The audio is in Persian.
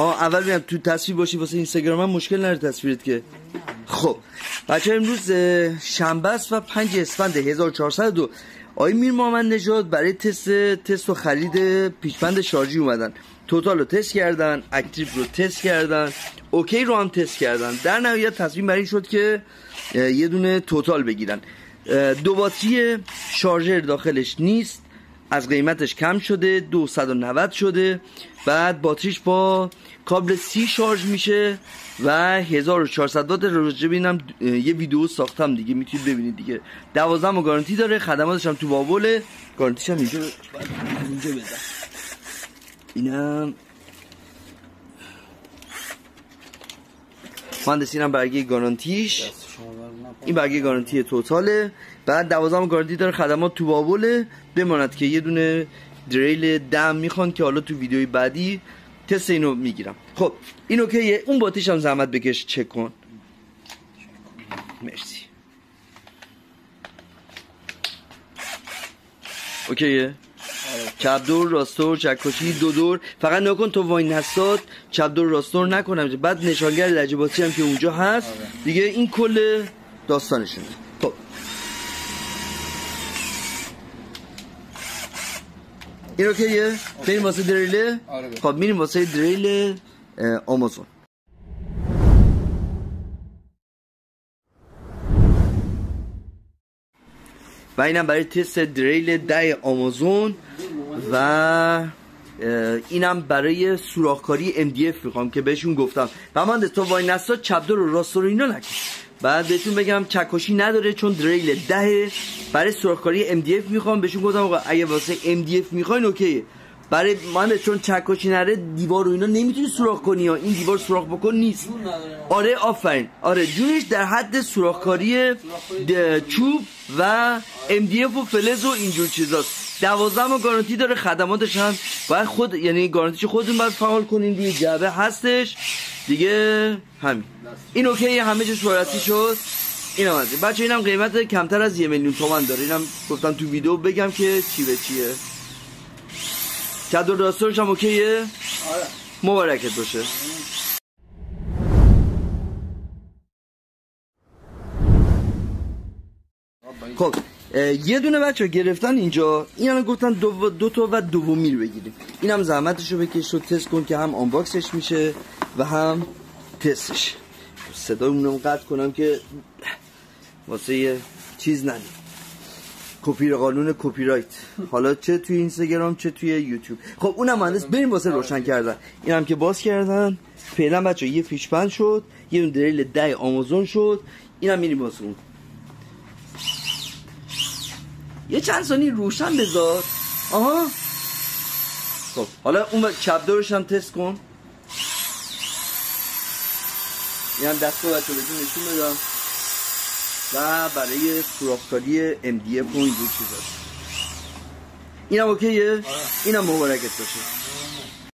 آه اول ببینم تو تصویر باشی واسه اینستاگرام من مشکل نره تصویرت که. خب بچه امروز شنبه است و 5 اسفند 1402 آقای میر محمد نژاد برای تست تست و خرید پیچ‌بند شارژی اومدن. توتال رو تست کردن Active رو تست کردن اوکی رو هم تست کردن. در نهایت تصمیم بر این شد که یه دونه توتال بگیرن. دو باتری شارژر داخلش نیست. از قیمتش کم شده 290 شده. بعد باتریش با کابل سی شارژ میشه و 1400 وات راجع بینم یه ویدیو ساختم دیگه می‌تونید ببینید دیگه. 12 و گارانتی داره خدماتش هم تو بابل گارانتیش هم اینجا. اینجا بده. اینم. مهندسی اینم برگه گارانتیش. این برگه گارانتی توتاله. بعد 12 گارانتی داره خدمات تو بابله. بماند که یه دونه دریل دم می‌خوان که حالا تو ویدیوی بعدی تست اینو می‌گیرم. خب این اوکیه اون باتیش هم زحمت بکش. چک کن. مرسی. اوکیه؟ چپ دور راستور چکشی دو دور فقط نکن تو واین هستاد چپ دور راستور نکنم. بعد نشانگر لجباتی هم که اونجا هست. دیگه این کل داستانشونه خب. این اوکیه بریم واسه دریله خب میریم واسه دریل آمازون. و اینم برای تست دریل ده آمازون و اینم برای سوراخکاری MDF می‌خوام که بهشون گفتم. و من تو وای نستا چپ رو راست رو اینا نکن بعد بهتون بگم چکشی نداره چون دریل ده برای سوراخکاری MDF می‌خوام. بهشون گفتم آقا اگه واسه MDF می‌خواین اوکیه. برای من چون چکشی نره دیوار رو اینا نمی‌تونی سوراخ کنی یا این دیوار سوراخ بکن نیست. آره آفرین. آره جونش در حد سوراخکاری چوب و MDF و فلز و اینجور چیزاست. دوازدهم گارانتی داره خدماتش هم باید خود یعنی گارانتیش خودتون باید فعال کنین دیگه. جعبه هستش. دیگه همین. این اوکی همه چیز صورتی شد. این هم هست بچه اینم قیمت کمتر از یه میلیون تومن داره. اینم گفتم تو ویدیو بگم که چی به چیه. کدو راستورش هم اوکیه؟ آره. مبارکت باشه. خب. یه دونه بچه گرفتن اینجا. این هم گفتن دو, دو تا و دومی رو بگیریم. این هم زحمتش رو بکش رو تست کن که هم unbox ش میشه و هم تستش. صدای اونم قطع کنم که واسه یه چیز ندیم کپی قانون کپی رایت. حالا چه توی اینستاگرام چه توی یوتیوب. خب اونم مهندس بریم واسه روشن کردن. این هم که باز کردن. فعلا بچه یه پیچ‌بند شد. یه دریل ده آمازون شد. این هم میریم واسه اون. یه چند ثانی روشن بذار. آها. خب حالا اون چپ دورش هم تست کن. این هم دست بچه بهتون نشون بدم. و برای سوراخکاری MDF و اینجور این هم اوکیه؟ این هم مبارکت باشه.